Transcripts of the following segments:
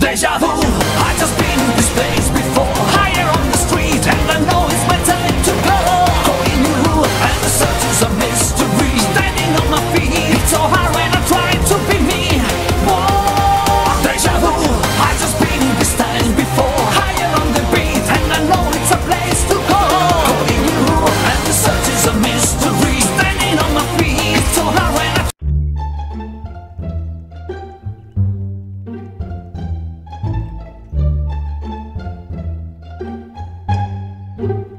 Deja vu. Into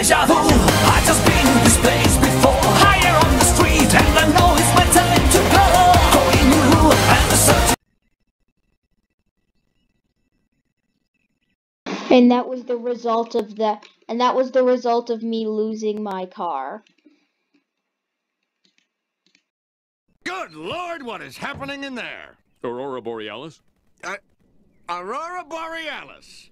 Deja vu, I just been in this place before. Higher on the street, and I know it's my time to go. Going new and the search. And that was the result of the and that was the result of me losing my car. Good lord, what is happening in there? Aurora Borealis? Uh, Aurora Borealis.